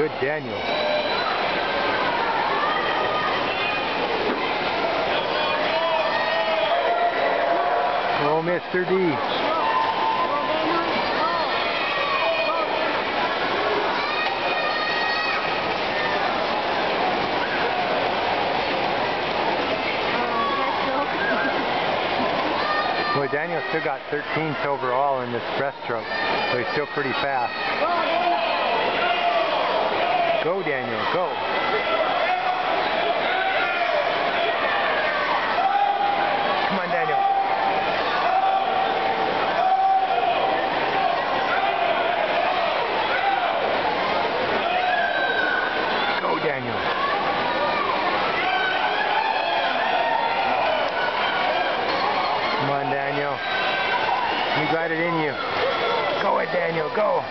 Good Daniel. Oh, Mr. D. Boy, Daniel still got 13th overall in this breaststroke, so he's still pretty fast. Go, Daniel, go. Come on, Daniel. Go, Daniel. Come on, Daniel. You got it in you. Go it, Daniel. Go.